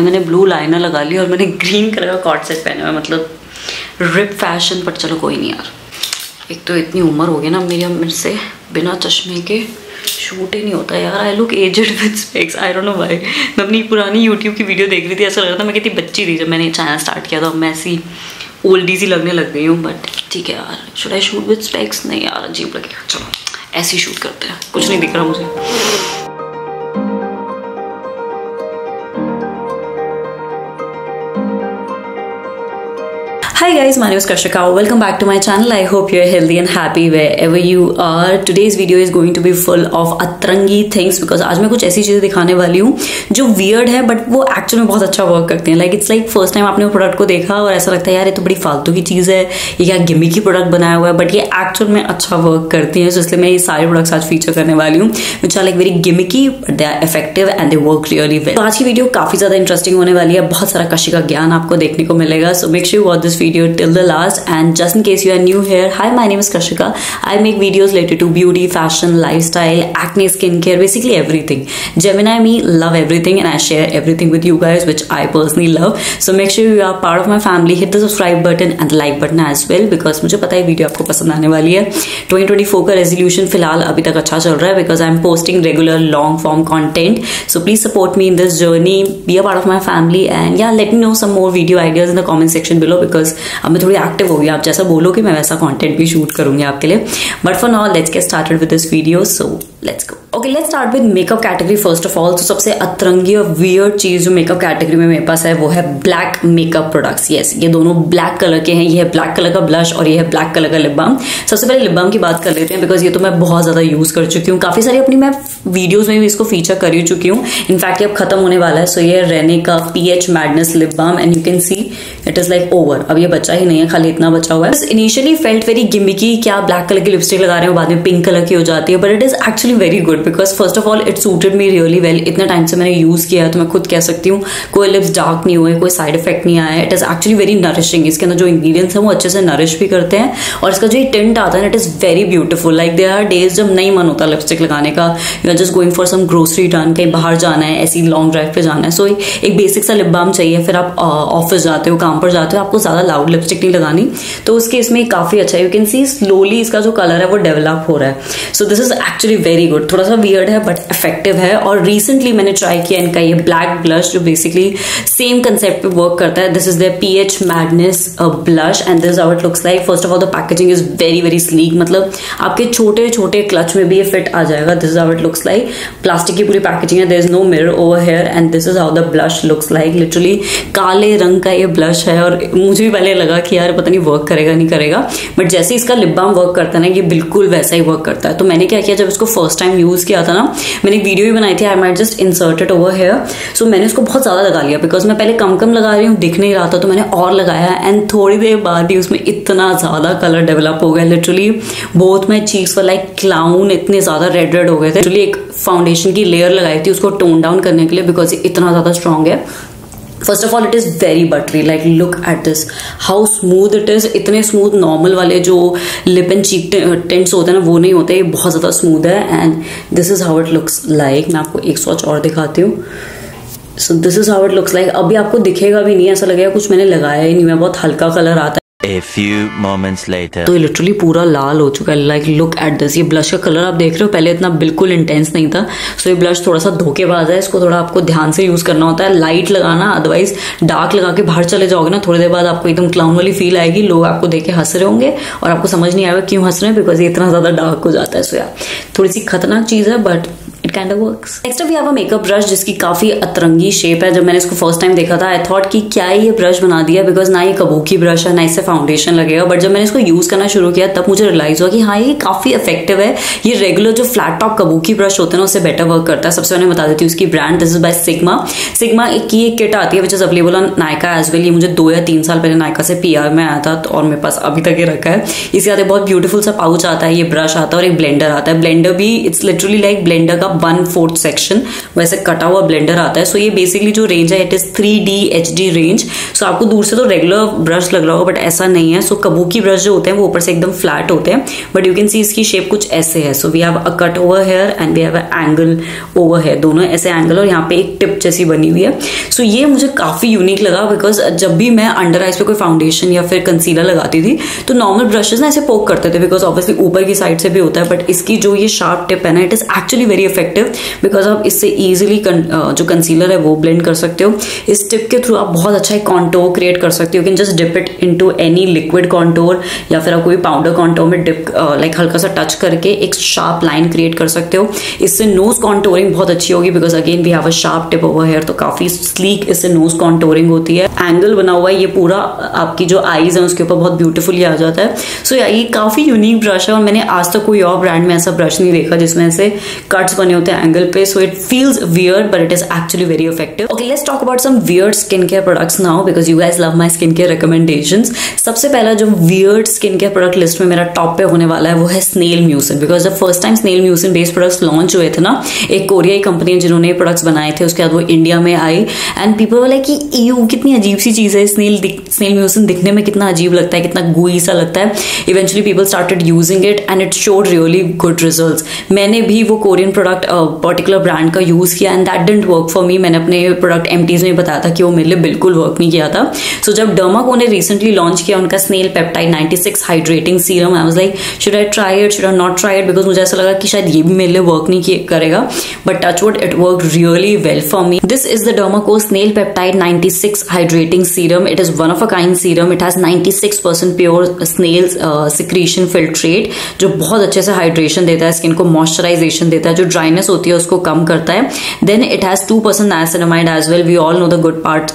मैंने blue liner लगा ली और मैंने ग्रीन कलर का कॉट सेट पहना हुआ मतलब रिप फ़ैशन पर चलो कोई नहीं यार। एक तो इतनी उम्र हो गई ना मेरी मेरे से बिना चश्मे के शूट ही नहीं होता यार। I look aged with specs I don't know why मैं अपनी पुरानी यूट्यूब की वीडियो देख रही थी, ऐसा लग रहा था मैं कितनी बच्ची थी जब मैंने चैनल स्टार्ट किया था मैं ऐसी ओल्डी सी लगने लग गई हूँ बट ठीक है यार। Should I shoot with specs नहीं यार, अजीब लगेगा। चलो, ऐसे ही शूट करते हैं। कुछ नहीं दिख रहा मुझे। Hi guys, my name is Kashika. Welcome back to my channel. I hope you're healthy and happy wherever you are. Today's video is going to be full of atrangi things because आज मैं कुछ ऐसी चीज़ें दिखाने वाली हूँ जो weird है but वो actually में बहुत अच्छा वर्क करती हैं. Like it's like first time आपने वो प्रोडक्ट को देखा और ऐसा लगता है यार ये तो बड़ी फालतू की चीज़ है ये क्या गिमी की प्रोडक्ट बनाया हुआ है बट ये एक्चुअल में अच्छा वर्क करती है so इसलिए मैं ये सारे प्रोडक्ट्स आज फीचर करने वाली हूँ which are like very gimmicky but they are effective and they work really well आज की वीडियो काफ़ी ज़्यादा इंटरेस्टिंग होने वाली है बहुत सारा कशी का ज्ञान आपको देखने को मिलेगा so make sure watch this video till the last and just in case you are new here hi my name is Kashika I make videos related to beauty fashion lifestyle acne skincare basically everything Gemini me love everything and I share everything with you guys which I personally love so make sure you are part of my family hit the subscribe button and the like button as well because मुझे पता है video आपको पसंद आने वाली है 2024 का resolution फिलहाल अभी तक अच्छा चल रहा है because I am posting regular long form content so please support me in this journey be a part of my family and yeah let me know some more video ideas in the comment section below because अब मैं थोड़ी active हो गई आप जैसा बोलोगे, मैं वैसा कॉन्टेंट भी शूट करूँगी आपके लिए। But for now let's get started with this video so let's go okay let's start with makeup category first of all तो सबसे अतरंगी और वियर्ड चीज़ जो मेकअप कैटेगरी में मेरे पास है, वो है ब्लैक मेकअप प्रोडक्ट्स यस ये दोनों ब्लैक कलर के हैं. ये है ब्लैक कलर का ब्लश और ये है ब्लैक कलर का लिप बाम सबसे पहले लिप बाम की बात कर लेते हैं बिकॉज़ ये तो मैं बहुत ज़्यादा यूज़ कर चुकी हूँ। काफ़ी सारी अपनी मैं वीडियोज़ में भी इसको फीचर कर ही चुकी हूँ। इनफैक्ट ये अब खत्म होने वाला है। सो ये रहने का P H madness lip balm and you can see it is like over अब ये बच्चा ही नहीं है, खाली इतना बचा हुआ है। इनिशियली फेल्ट वेरी गिमिकी क्या ब्लैक कलर की लिपस्टिक लगा रहे हो, बाद में पिंक कलर की हो जाती है but it is actually very good because first of all it suited me really well इतना टाइम से मैंने यूज़ किया है तो मैं खुद कह सकती हूँ कोई लिप्स डार्क नहीं हुए कोई साइड इफ़ेक्ट नहीं आया it is actually very nourishing इसके अंदर जो इंग्रीडियंट्स हैं वो अच्छे से नरिश भी करते हैं. और इसका जो टेंट आता है it is very beautiful like there are days जब नहीं मन होता लिपस्टिक लगाने का. You are just going for some grocery turn कहीं बाहर जाना है ऐसी लॉन्ग ड्राइव पे जाना है. सो so, एक बेसिक सा लिप बाम चाहिए फिर आप ऑफ़िस जाते हो काम पर जाते हो आपको ज़्यादा लाउड लिपस्टिक नहीं लगानी. तो उसके इसमें काफ़ी अच्छा है. यू कैन सी स्लोली इसका जो कलर है वो डेवलप हो रहा है. So this is actually very good थोड़ा सा वियर्ड है बट इफ़ेक्टिव है. और रिसेंटली मैंने ट्राई किया इनका ये ब्लैक ब्लश जो बेसिकली सेम कंसेप्ट पे वर्क करता है. This is the P H madness blush and this out looks like first of all the packaging is very very sleek मतलब आपके छोटे छोटे क्लच में भी ये फिट आ जाएगा. This is out looks like plastic की पूरी पैकेजिंग है. There is no mirror over here and this is how the blush looks like literally काले रंग का ये ब्लश है, और मुझे भी पहले लगा कि यार, पता नहीं वर्क करेगा, नहीं करेगा. बट जैसे इसका लिप बाम वर्क करता है ना, ये बिल्कुल वैसा ही वर्क करता है. तो मैंने क्या किया, जब इसको फ़र्स्ट टाइम यूज़ किया था ना, मैंने एक वीडियो भी बनाई थी I might just inserted over here so मैंने उसको बहुत ज़्यादा लगा लिया बिकॉज़ मैं पहले कम कम लगा रही हूँ, दिख नहीं रहा था तो मैंने और लगाया एंड थोड़ी देर बाद भी उसमें इतना ज़्यादा कलर डेवलप हो गया literally both my cheeks were like clown इतने ज़्यादा रेड रेड हो गए थे। एक फाउंडेशन की लेयर लगाई थी, उसको टोन डाउन करने के लिए बिकॉज़ इतना ज़्यादा स्ट्रॉन्ग है। First of all it is very buttery like look at this how smooth it is इतने स्मूथ नॉर्मल वाले जो लिप एंड चीक टेंट्स होते हैं ना, वो नहीं होते. बहुत ज़्यादा स्मूथ है. And this is how it looks like मैं आपको एक स्वच और दिखाती हूँ. So this is how it looks like अभी आपको दिखेगा भी नहीं. ऐसा लगेगा कुछ मैंने लगाया ही नहीं. मैं बहुत हल्का कलर आता है A few moments later. तो लिटरली पूरा लाल हो चुका है। लाइक लुक एट दिस ये ब्लश का कलर आप देख रहे हो, पहले इतना बिल्कुल इंटेंस नहीं था। सो so, ये ब्लश थोड़ा सा धोखेबाज है। इसको थोड़ा आपको ध्यान से यूज़ करना होता है। लाइट लगाना अदरवाइज़ डार्क लगा के बाहर चले जाओगे ना, थोड़ी देर बाद आपको एकदम क्लाउन वाली फील आएगी। लोग आपको देख के हंस रहे होंगे और आपको समझ नहीं आएगा क्यों हंस रहे हैं बिकॉज़ ये इतना ज़्यादा डार्क हो जाता है। सो यार थोड़ी सी खतरनाक चीज़ है but it kind of works next we have a makeup brush जिसकी काफ़ी अतरंगी शेप है। जब मैंने इसको फ़र्स्ट टाइम देखा था आई थॉट कि क्या ये ब्रश बना दिया बिकॉज़ ना ये कबूकी ब्रश है, ना इससे फाउंडेशन लगेगा। बट जब मैंने इसको यूज़ करना शुरू किया, तब मुझे रियलाइज़ हुआ कि हाँ ये काफ़ी इफ़ेक्टिव है। ये रेगुलर जो फ्लैट टॉप कबूकी ब्रश होते हैं ना, उससे बेटर वर्क करता है। सबसे पहले बता देती हूँ उसकी brand this is by Sigma Sigma की एक किट आती है which is available on Nykaa as well ये मुझे दो या तीन साल पहले नायका से पी में आया था और मेरे पास अभी तक ये रखा है। इसके आते बहुत ब्यूटीफुल सा पाउच आता है, ये ब्रश आता है और एक ब्लेंडर आता है। ब्लेंडर भी इट्स लिटरली लाइक ब्लेंडर का का वन फोर्थ सेक्शन वैसे कटा हुआ ब्लेंडर आता है। सो so ये बेसिकली जो रेंज है it is three D H D range so आपको दूर से तो रेगुलर ब्रश लग रहा होगा बट ऐसा नहीं है। सो so, कबूकी ब्रश जो होते हैं वो ऊपर से एकदम फ्लैट होते हैं। बट यू कैन सी इसकी शेप कुछ ऐसे है। So we have a cut over here and we have a angle over here दोनों ऐसे एंगल और यहाँ पे एक टिप जैसी बनी हुई है। सो so, ये मुझे काफ़ी यूनिक लगा बिकॉज़ जब भी मैं अंडर आइज़ पे कोई फाउंडेशन या फिर कंसीलर लगाती थी तो नॉर्मल ब्रशेज ना ऐसे पोक करते थे बिकॉज़ ऑब्वियसली ऊपर की साइड से भी होता है बट इसकी जो ये शार्प टिप है ना it is actually very effective because आप इससे ईजिली जो कंसीलर है वो ब्लेंड कर सकते हो। इस टिप के थ्रू आप बहुत अच्छा एक कॉन्टोर क्रिएट कर सकते हो। Can just dip it into any liquid contour या फिर आप कोई पाउडर कॉन्टोर में डिप लाइक हल्का सा टच करके एक शार्प लाइन क्रिएट कर सकते हो। इससे नोज़ कॉन्टोरिंग बहुत अच्छी होगी because again we have a sharp tip over here तो काफ़ी स्लीक इससे नोज़ कॉन्टोरिंग होती है। एंगल बना हुआ है ये पूरा आपकी जो आईज है उसके ऊपर बहुत ब्यूटीफुली आ जाता है। सो so, ये काफ़ी यूनिक ब्रश है और मैंने आज तक कोई और ब्रांड में ऐसा ब्रश नहीं देखा जिसमें से कट्स बने होते हैं एंगल पे so it feels weird but it is actually very effective okay let's talk about some weird skin care products now because you guys love my skin care recommendation सबसे पहला जो weird skin care product list में मेरा top पे होने वाला है, वो है स्नेल म्यूसिन बिकॉज़ जब first time snail mucin based products launch हुए थे ना, एक कोरियाई कंपनी है जिन्होंने प्रोडक्ट्स बनाए थे, उसके बाद वो इंडिया में आई एंड पीपल वाले कि यू कितनी अजीब सी चीज़ है स्नेल स्नेल म्यूसिन दिखने में कितना अजीब लगता है, कितना गुई सा लगता है. Eventually people started using it and it showed really good result मैंने भी वो कोरियन प्रोडक्ट पर्टिकुलर ब्रांड का यूज़ किया and that didn't work for me मैंने अपने प्रोडक्ट एम में बताया था कि वो मेरे लिए बिल्कुल वर्क नहीं किया था। सो so, जब डर्माको ने रिसेंटली लॉन्च किया उनका snail peptide 96 hydrating serum I was like should I try it should I not try it because मुझे ऐसा लगा कि शायद ये भी मेरे लिए वर्क नहीं करेगा। But touch wood it work really well for me this is the Dermaco snail peptide 96 hydrating serum it is one of a kind serum it has 96 percent pure snail secretion filtrate जो बहुत अच्छे से hydration देता है skin को moisturisation देता है जो ड्राइनेस होती है, उसको कम करता है. Then it has two percent niacinamide as well we all know the good part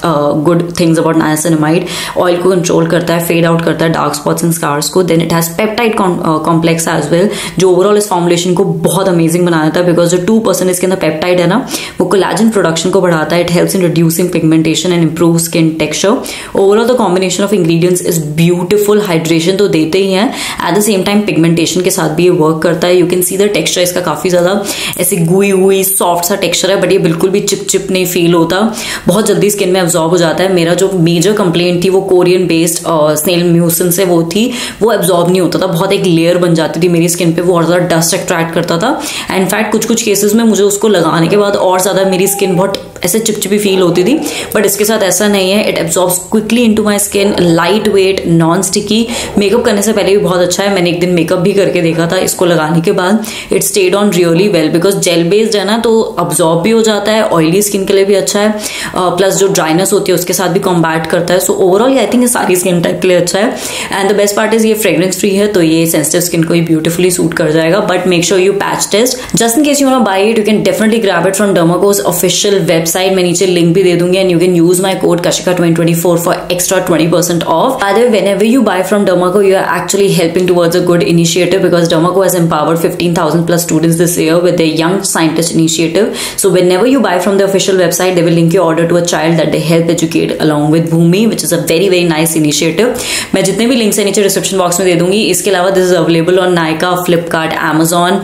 good things about niacinamide oil को कंट्रोल करता है फेड आउट करता है डार्क स्पॉट्स एंड स्कार्स को. Then it has peptide complex as well जो overall इस formulation को बहुत अमेजिंग बना देता है बिकॉज़ जो टू परसेंट इसके अंदर पेप्टाइड है ना, वो कोलाजन प्रोडक्शन को बढ़ाता है. It helps in reducing pigmentation and improve skin texture overall the combination of ingredients is beautiful hydration तो देते ही हैं. At the same time pigmentation के साथ भी ये वर्क करता है. You can see the texture इसका काफ़ी ज़्यादा ऐसे गुई हुई सॉफ्ट सा टेक्सचर है बट ये बिल्कुल भी चिप चिप नहीं फील होता। बहुत जल्दी स्किन में एब्जॉर्ब हो जाता है। मेरा जो मेजर कंप्लेंट थी, वो कोरियन बेस्ड स्नेल म्यूसन से वो थी, वो एब्जॉर्ब नहीं होता था। बहुत एक लेयर बन जाती थी मेरी स्किन पे, वो और ज़्यादा डस्ट अट्रैक्ट करता था। इनफैक्ट कुछ कुछ केसेस में मुझे उसको लगाने के बाद और ज़्यादा मेरी स्किन बहुत ऐसे चिपचिपी फील होती थी। बट इसके साथ ऐसा नहीं है it absorbs quickly into my skin lightweight non sticky makeup करने से पहले भी बहुत अच्छा है। मैंने एक दिन मेकअप भी करके देखा था इसको लगाने के बाद। It stayed on really well because gel based है ना तो अब्जॉर्ब भी हो जाता है ऑयली स्किन के लिए भी अच्छा है प्लस uh, जो ड्राइनेस होती है उसके साथ भी कॉम्बैट करता है सो ओवरऑल आई थिंक सारी स्किन टाइप के लिए अच्छा है and the best part is ये फ्रेग्रेंस फ्री है तो ये सेंसिटिव स्किन को ही ब्यूटीफुली सूट कर जाएगा but make sure you patch test just in case you know by it you can definitely grab it from Dermaco's official website मैं नीचे link भी दे दूँगी and you can use my code Kashika twenty twenty four for extra twenty percent off either whenever you buy from Dermaco you are actually helping towards a good initiative because Dermaco has empowered 15,000 plus students this this with their young scientist initiative. So whenever you buy from the official website, they will link your order to a child that they help educate along with Bhumi, which is a very very nice initiative. मैं जितने भी links है नीचे description box में दे दूँगी। इसके अलावा this is available on Nykaa Flipkart Amazon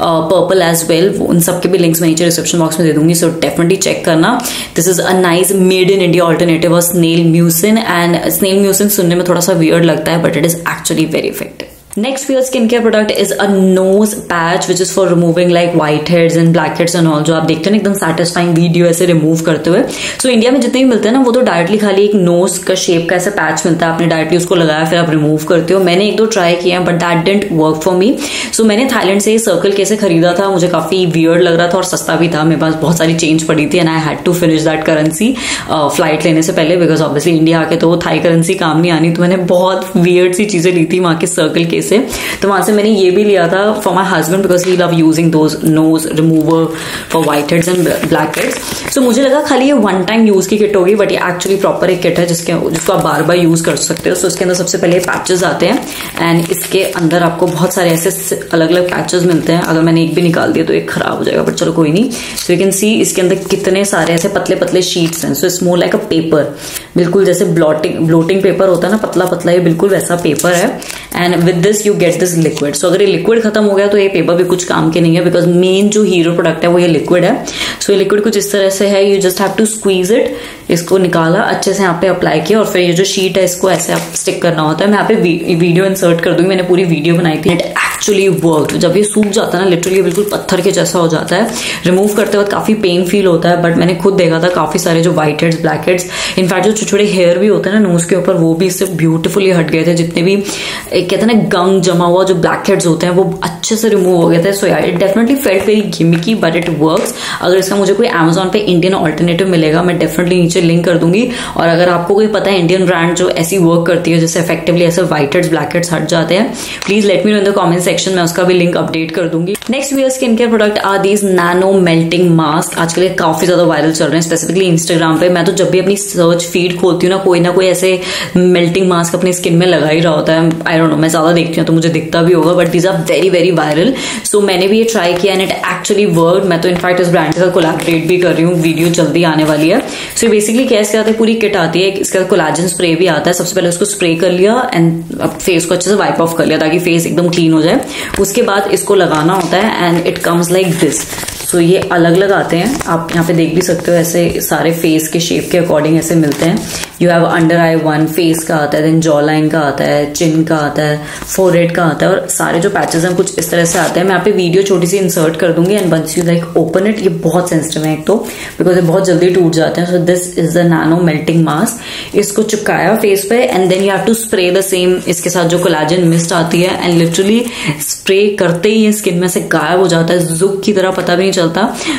Purplle as well उन सबके भी लिंक्स मैं नीचे डिस्क्रिप्शन बॉक्स में दे दूँगी। सो डेफिनेटली चेक करना। This is a nice made in India alternative snail mucin and snail mucin सुनने में थोड़ा सा वियर्ड लगता है but it is actually very effective Next fear skincare product is a nose patch which is for removing like whiteheads and heads and all जो आप देखते हैं एकदम satisfying वीडियो ऐसे रिमूव करते हुए। सो so, इंडिया में जितने भी मिलते हैं ना वो तो डायरेक्टली खाली एक नोज़ का शेप का ऐसा पैच मिलता है। आपने डायरेक्टली उसको लगाया फिर आप रिमूव करते हो। मैंने एक दो ट्राई किया but that didn't work for me so मैंने थाईलैंड से सर्कल कैसे खरीदा था मुझे काफ़ी वियर्ड लग रहा था और सस्ता भी था। मेरे पास बहुत सारी चेंज पड़ी थी and I had to finish that currency flight लेने से पहले बिकॉज़ ऑब्वियसली इंडिया आके तो थाई करेंसी काम नहीं आनी तो मैंने बहुत वियर्ड सी चीज़ें ली थी वहाँ के सर्कल के से। तो वहाँ से मैंने ये भी लिया था for my husband because he love using those nose remover for white heads and black heads so मुझे लगा खाली ये वन टाइम यूज़ की किट होगी बट ये एक्चुअली प्रॉपर एक किट है जिसके जिसको आप बार बार यूज़ कर सकते हो। सो so, इसके अंदर सबसे पहले पैचेस आते हैं एंड इसके अंदर आपको बहुत सारे ऐसे अलग अलग पैचेस मिलते हैं। अगर मैंने एक भी निकाल दिया तो एक खराब हो जाएगा बट चलो कोई नहीं। सो यू कैन सी इसके अंदर कितने सारे ऐसे पतले पतले शीट्स हैं। So it's more like a paper बिल्कुल जैसे ब्लॉटिंग ब्लोटिंग पेपर होता है ना पतला पतला ये बिल्कुल वैसा पेपर है। And with this you get this liquid so अगर ये लिक्विड खत्म हो गया तो ये पेपर भी कुछ काम के नहीं है बिकॉज़ मेन जो हीरो प्रोडक्ट है वो ये लिक्विड है। सो ये लिक्विड कुछ इस तरह से है you just have to squeeze it इसको निकाला, अच्छे से यहाँ पे अप्लाई किया, और फिर ये जो शीट है, इसको ऐसे आप स्टिक करना होता है। मैं यहाँ पे वीडियो इंसर्ट कर दूँगी, मैंने पूरी वीडियो बनाई थी। एक्चुअली वर्क जब ये सूख जाता है ना लिटरली बिल्कुल पत्थर के जैसा हो जाता है। रिमूव करते वक्त काफ़ी पेन फील होता है बट मैंने खुद देखा था काफ़ी सारे जो white heads black heads in fact जो छोटे हेयर भी होते हैं ना नोज़ के ऊपर, वो भी इससे ब्यूटीफुली हट गए थे। जितने भी, एक कहते हैं ना गंग जमा हुआ जो ब्लैक हेड्स होते हैं, वो अच्छे से रिमूव हो गए थे। So it definitely felt very gimmicky but it work अगर इसका मुझे कोई अमेजोन पे इंडियन ऑल्टरनेटिव मिलेगा, मैं डेफिनेटली नीचे लिंक कर दूँगी। और अगर आपको कोई पता है इंडियन ब्रांड जो ऐसी वर्क करती है, जैसे इफेक्टिवली ऐसे व्हाइट हेड्स ब्लैक हेड्स हट जाते हैं please let me know in the comment section में उसका भी लिंक अपडेट कर दूँगी। Next we skin care product are these nano melting mask आजकल काफ़ी ज़्यादा वायरल चल रहे हैं स्पेसिफिकली इंस्टाग्राम पे। मैं तो जब भी अपनी सर्च फ़ीड खोलती हूँ ना, कोई ना कोई ऐसे मेल्टिंग मास्क अपनी स्किन में लगा ही रहा होता है। आई डोंट नो मैं ज़्यादा देखती हूँ तो मुझे दिखता भी होगा but these are very very viral so मैंने भी ये ट्राई किया एंड इट एक्चुअली वर्क मैं तो इनफैक्ट इस ब्रांड के साथ कोलैबोरेट भी कर रही हूँ। वीडियो जल्दी आने वाली है। सो बेसिकली कैसे आते हैं पूरी किट आती है। इसका कोलाजन स्प्रे भी आता है। सबसे पहले उसको स्प्रे कर लिया एंड फेस को अच्छे से वाइप ऑफ़ कर लिया ताकि फेस एकदम क्लीन हो जाए। उसके बाद इसको लगाना होता है and it comes like this so ये अलग अलग आते हैं। आप यहाँ पे देख भी सकते हो, ऐसे सारे फेस के शेप के अकॉर्डिंग ऐसे मिलते हैं। You have under eye one face का आता है देन जॉ लाइन का आता है चिन का आता है फोरहेड का आता है और सारे जो पैचेस हैं कुछ इस तरह से आते हैं। मैं यहाँ पे वीडियो छोटी सी इंसर्ट कर दूँगी and once you like open it ये बहुत सेंसिटिव है एक तो बिकॉज़ ये बहुत जल्दी टूट जाते हैं। So this is the nano melting mask इसको चिपकाया फेस पे and then you have to spray the same इसके साथ जो कोलाजन मिस्ट आती है एंड लिटरली स्प्रे करते ही स्किन में से गायब हो जाता है। जुक की तरह पता भी नहीं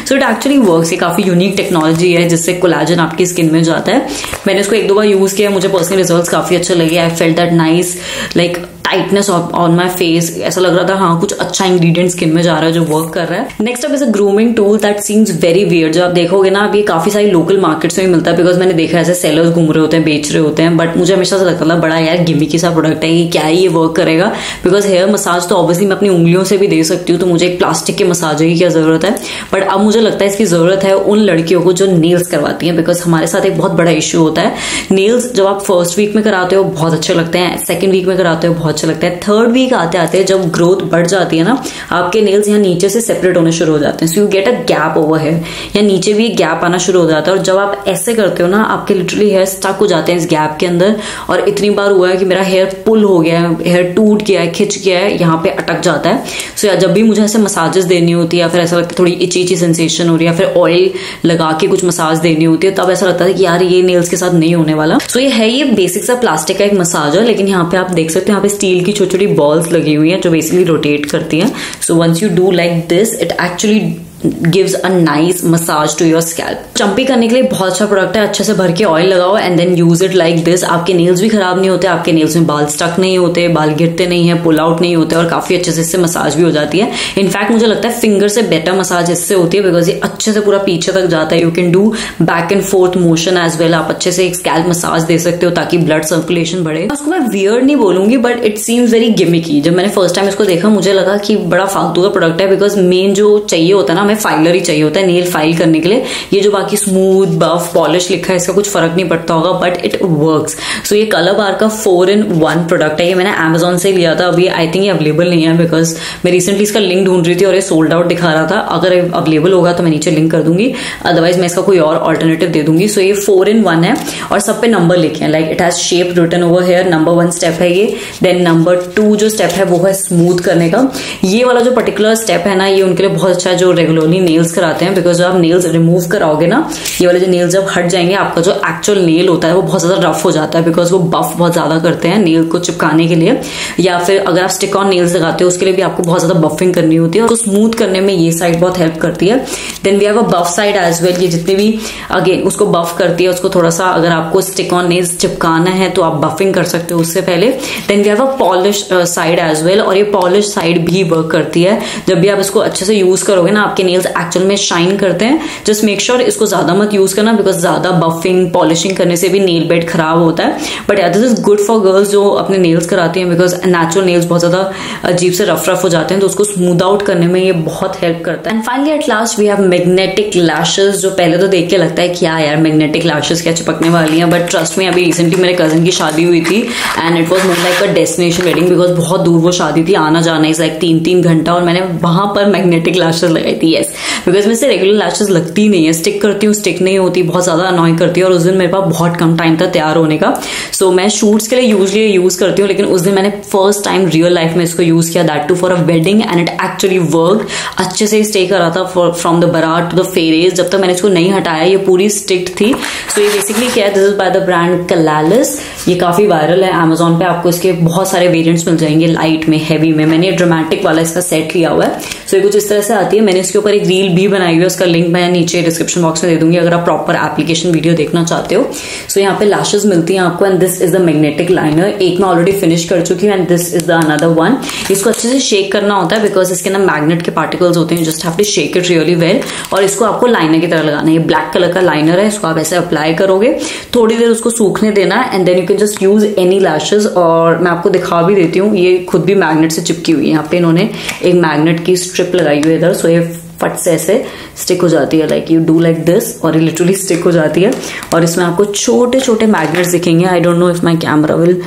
सो इट एक्चुअली वर्क ये काफ़ी यूनिक टेक्नोलॉजी है जिससे कोलाजन आपकी स्किन में जाता है। मैंने इसको एक दो बार यूज़ किया मुझे पर्सनल रिज़ल्ट काफ़ी अच्छे लगे। I fell that nice like tightness on my face ऐसा लग रहा था हाँ कुछ अच्छा इंग्रेडिएंट स्किन में जा रहा है जो वर्क कर रहा है. Next up is a grooming tool that seems very weird जो आप देखोगे ना, अब ये काफ़ी सारी लोकल मार्केट्स में मिलता है बिकॉज़ मैंने देखा ऐसे सेलर्स घूम रहे होते हैं, बेच रहे होते हैं बट मुझे हमेशा से लगता था, बड़ा यार गिमी की सा प्रोडक्ट है, ये क्या ये वर्क करेगा? बिकॉज़ हेयर मसाज तो ऑब्वियसली मैं अपनी उंगलियों से भी दे सकती हूँ तो मुझे एक प्लास्टिक के मसाज की क्या ज़रूरत है? बट अब मुझे लगता है इसकी ज़रूरत है उन लड़कियों को जो नेल्स करवाती हैं बिकॉज़ हमारे साथ एक बहुत बड़ा इश्यू होता है. नेल्स जब आप फ़र्स्ट वीक में कराते हो, बहुत अच्छे लगते हैं सेकेंड वीक में कराते हो, बहुत अच्छे लगते हैं। थर्ड वीक आते आते जब ग्रोथ बढ़ जाती है ना आपके नेल्स यहाँ नीचे से सेपरेट होने शुरू हो जाते हैं। So you get a gap over here या नीचे भी एक गैप आना शुरू हो जाता है। और जब आप ऐसे करते हो ना आपके लिटरली हेयर स्टक हो जाते हैं इस गैप के अंदर। और इतनी बार हुआ है कि मेरा हेयर पुल हो गया है हेयर टूट गया है खिंच गया है यहाँ पे अटक जाता है। सो so, जब भी मुझे ऐसे मसाजेस देनी होती है या फिर ऐसा लगता है थोड़ी इची इची सेंसेशन हो रही है या फिर ऑयल लगा के कुछ मसाज देनी होती है तब ऐसा लगता है कि यार ये नेल्स के साथ नहीं होने वाला। सो so, ये है ये बेसिक सा प्लास्टिक का एक मसाज है लेकिन यहाँ पे आप देख सकते हो यहाँ पे स्टील की छोटी छोटी बॉल्स लगी हुई हैं जो बेसिकली रोटेट करती हैं। So once you do like this it actually gives a nice massage to your scalp चंपी करने के लिए बहुत अच्छा प्रोडक्ट है, अच्छे से भर के ऑयल लगाओ and then use it like this आपके नेल्स भी खराब नहीं होते, आपके नेल्स में बाल स्टक नहीं होते, बाल गिरते नहीं है पुल आउट नहीं होते और काफ़ी अच्छे से इससे मसाज भी हो जाती है. इनफैक्ट मुझे लगता है फिंगर से बेटर मसाज इससे होती है बिकॉज़ ये अच्छे से पूरा पीछे तक जाता है. You can do back and forth motion as well आप अच्छे से एक स्कैल्प मसाज दे सकते हो ताकि ब्लड सर्कुलेशन बढ़े. उसको मैं वियर्ड नहीं बोलूँगी but it seems very gimmicky जब मैंने फ़र्स्ट टाइम इसको देखा, मुझे लगा कि बड़ा फालतू का प्रोडक्ट है बिकॉज़ मेन जो चाहिए होता है ना हमें फाइलर ही चाहिए होता है नेल फ़ाइल करने के लिए। ये जो बाकी स्मूथ बफ पॉलिश लिखा है, इसका कुछ फ़र्क नहीं पड़ता होगा बट इट वर्क सो ये कलर बार का फोर इन वन प्रोडक्ट है। ये मैंने अमेजोन से लिया था, अभी आई थिंक ये अवेलेबल नहीं है बिकॉज़ मैं रिसेंटली इसका लिंक ढूंढ रही थी और ये सोल्ड आउट दिखा रहा था। अगर अवेलेबल होगा तो मैं नीचे लिंक कर दूँगी। अदरवाइज़ मैं इसका कोई और ऑल्टरनेटिव दे दूँगी। सो so ये फोर इन वन है और सब पे नंबर लिखे हैं। Like it has shape return over here number one step है ये। देन नंबर टू जो स्टेप है वो है स्मूथ करने का। ये वाला जो पर्टिकुलर स्टेप है ना, ये उनके लिए बहुत अच्छा जो रेगुलरली नेल्स कराते हैं बिकॉज़ जब आप नेल्स रिमूव कराओगे ना, ये वाले जो नेल्स जब हट जाएँगे, आपका जो एक्चुअल नेल होता है, वो बहुत ज़्यादा रफ हो जाता है बिकॉज़ वो बफ बहुत ज़्यादा करते हैं नेल को चिपकाने के लिए। या फिर अगर आप स्टिक ऑन नेल्स लगाते हो, उसके लिए भी आपको बहुत ज़्यादा बफिंग करनी होती है, और स्मूथ करने में ये साइड बहुत हेल्प करती है। Then we have a buff side as well ये जितने भी अगेन उसको बफ करती है, उसको थोड़ा सा अगर आपको स्टिक ऑन नेल्स चिपकाना है तो आप बफिंग कर सकते हो उससे पहले। Then we have a polish side as well और ये पॉलिश साइड भी वर्क करती है। जब भी आप इसको अच्छे से यूज़ करोगे ना, आपके नेल्स एक्चुअल में शाइन करते हैं। जस्ट मेक श्योर इसको ज़्यादा मत यूज़ करना बिकॉज़ ज़्यादा बफिंग पॉलिशिंग करने से भी नेल बेड खराब होता है। But this is good for girls जो अपने नेल्स कराती हैं बिकॉज़ नेचुरल नेल्स बहुत ज़्यादा अजीब से रफ रफ हो जाते हैं। तो उसको स्मूद आउट करने में ये बहुत हेल्प करता है। And finally at last we have magnetic lashes जो पहले तो देख के लगता है क्या यार मैग्नेटिक लैशेज क्या चिपकने वाली हैं। बट ट्रस्ट में अभी रिसेंटली मेरे कज़न की शादी हुई थी and it was more like a destination wedding because बहुत दूर वो शादी थी आना जाना इज़ लाइक तीन तीन घंटा और मैंने वहाँ पर मैग्नेटिक लैशेज लगाई थी। येस बिकॉज़ मैं से रेगुलर लैशेज लगती नहीं है। स्टिक करती हूँ स्टिक नहीं होती बहुत ज़्यादा अनॉय करती है और उस दिन मेरे पास बहुत कम टाइम था तैयार होने का। सो so, मैं शूट्स के लिए यूजली यूज़ करती हूँ लेकिन उस दिन मैंने फ़र्स्ट टाइम रियल लाइफ में इसको यूज़ किया that too for a wedding and it actually work अच्छे से स्टे करा था from the baraat to the pheras जब तक मैंने इसको नहीं हटाया ये पूरी स्टिक थी। सो so, ये बेसिकली क्या this is by the brand कलालिस ये काफ़ी वायरल है अमेजोन पे आपको इसके बहुत सारे वेरिएंट्स मिल जाएँगे लाइट में हैवी में। मैंने ड्रामेटिक वाला इसका सेट लिया हुआ है। सो ये कुछ इस तरह से आती है। मैंने इसके ऊपर एक रील भी बनाई हुई है, उसका लिंक मैं नीचे डिस्क्रिप्शन बॉक्स में दे दूँगी, अगर आप प्रॉपर एप्लीकेशन वीडियो देखना चाहते हो। सो यहाँ पे लैशेज मिलती हैं आपको and this is the magnetic liner एक मैं ऑलरेडी फिनिश कर चुकी हूँ and this is the another one इसको अच्छे से शेक करना होता है बिकॉज़ इसके अंदर मैग्नेट के पार्टिकल्स होते हैं just have to shake it really well और इसको आपको लाइनर की तरह लगाना है। ब्लैक कलर का लाइनर है, इसको आप ऐसे अप्लाई करोगे। थोड़ी देर उसको सूखने देना and then you can just use any lashes और मैं आपको दिखा भी देती हूँ, ये खुद भी मैग्नेट से चिपकी हुई है। यहाँ पे इन्होंने एक मैग्नेट की स्ट्रिप लगाई हुई है इधर सो ये फट से ऐसे स्टिक हो जाती है like you do like this और ये लिटरली स्टिक हो जाती है। और इसमें आपको छोटे छोटे मैग्नेट्स दिखेंगे। I don't know if my camera will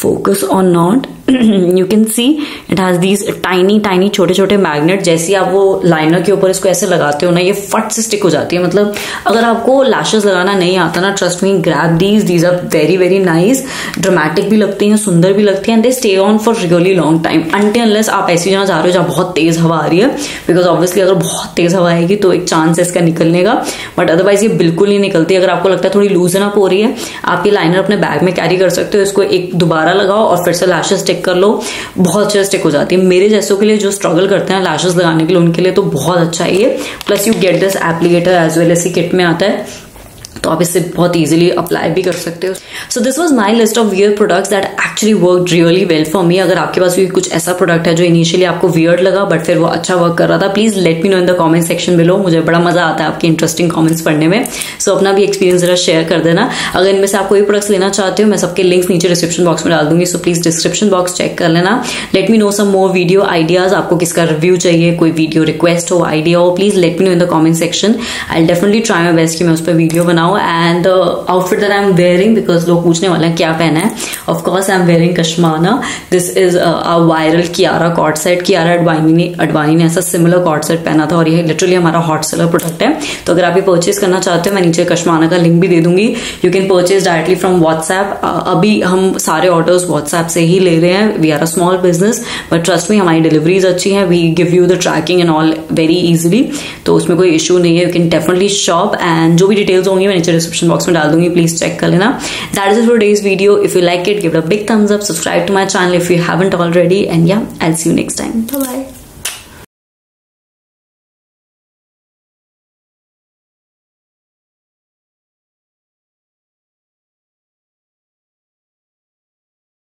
focus on not you can see it has these tiny tiny छोटे छोटे मैग्नेट जैसे आप वो लाइनर के ऊपर इसको ऐसे लगाते हो ना, ये फट से स्टिक हो जाती है। मतलब अगर आपको लैशेज लगाना नहीं आता ना trust me grab these these are very very nice dramatic भी लगती हैं, सुंदर भी लगती हैं and they stay on for really long time unless आप ऐसी जगह जा रहे हो जहाँ बहुत तेज हवा आ रही है। बिकॉज़ ऑब्वियसली अगर बहुत तेज हवा आएगी तो एक चांस है इसका निकलने का। बट अदरवाइज़ ये बिल्कुल नहीं निकलती। अगर आपको लगता है थोड़ी लूजन अप हो रही है, आप ये लाइनर अपने बैग में कैरी कर सकते हो, इसको एक दोबारा लगाओ और फिर से लैशेज स्टिक कर लो। बहुत अच्छे स्टिक हो जाती है। मेरे जैसों के लिए जो स्ट्रगल करते हैं लैशेज लगाने के लिए, उनके लिए तो बहुत अच्छा है ये। Plus you get this applicator as well as kit में आता है। तो आप इससे बहुत इजीली अप्लाई भी कर सकते हो। So this was my list of weird products that actually work really well for me अगर आपके पास भी कुछ ऐसा प्रोडक्ट है जो इनिशियली आपको वियर्ड लगा बट फिर वो अच्छा वर्क कर रहा था please let me know in the comment section below मुझे बड़ा मज़ा आता है आपके इंटरेस्टिंग कॉमेंट्स पढ़ने में। सो so, अपना भी एक्सपीरियंस जरा शेयर कर देना। अगर इनमें से आप कोई प्रोडक्ट्स लेना चाहते हो मैं सबके लिंक्स नीचे डिस्क्रिप्शन बॉक्स में डाल दूँगी। So please description box check कर लेना। Let me know some more video ideas आपको किसका रिव्यू चाहिए कोई वीडियो रिक्वेस्ट हो आइडिया हो please let me know in the comment section I definitely try my best कि मैं उस पर वीडियो बनाऊँ। And outfit that I am wearing because लोग पूछने वाले हैं, क्या पहना है? Of course I am wearing कश्माना this is a viral Kiara co-ord set Kiara Advani ने अडवानी ने ऐसा सिमिलर कॉट सेट पहना था और ये लिटरली हमारा हॉट सेलर प्रोडक्ट है। तो अगर आप ये परचेज करना चाहते हो, मैं नीचे कश्माना का लिंक भी दे दूँगी। You can purchase directly from WhatsApp अभी हम सारे ऑर्डर्स व्हाट्सएप से ही ले रहे हैं। We are a small business but trust में हमारी डिलीवरीज अच्छी है। We give you the tracking and all very easily तो उसमें कोई इशू नहीं है। You can definitely shop and जो भी डिटेल्स होंगी, मैं नीचे डिस्क्रिप्शन बॉक्स में डाल दूँगी प्लीज़ चेक कर लेना। That is for days video if you like it give a big thumbs up subscribe to my channel if you haven't already and या I see you next time bye